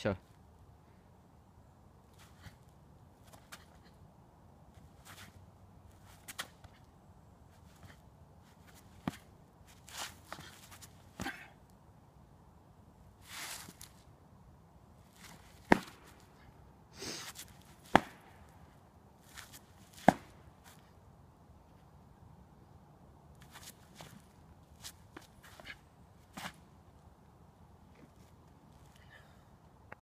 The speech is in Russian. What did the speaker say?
Все.